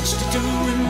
much to do